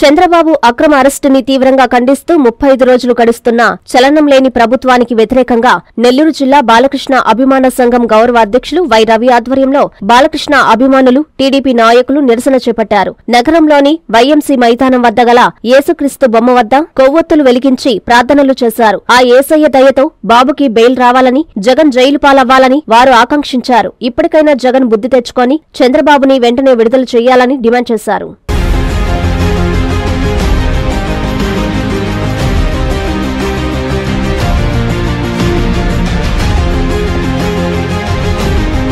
చంద్రబాబు అక్రమ అరెస్టుని తీవ్రంగా ఖండిస్తూ ముప్పై ఐదు రోజులు గడుస్తున్నా చలనం లేని ప్రభుత్వానికి వ్యతిరేకంగా నెల్లూరు జిల్లా బాలకృష్ణ అభిమాన సంఘం గౌరవ అధ్యక్షులు వై రవి ఆధ్వర్యంలో బాలకృష్ణ అభిమానులు టీడీపీ నాయకులు నిరసన చేపట్టారు. నగరంలోని వైఎంసీ మైదానం వద్ద గల యేసుక్రీస్తు బొమ్మ వద్ద కొవ్వొత్తులు వెలిగించి ప్రార్థనలు చేశారు. ఆ ఏసయ్య దయతో బాబుకి బెయిల్ రావాలని జగన్ జైలు పాలవ్వాలని వారు ఆకాంక్షించారు. ఇప్పటికైనా జగన్ బుద్ధి తెచ్చుకొని చంద్రబాబుని వెంటనే విడుదల చేయాలని డిమాండ్ చేశారు.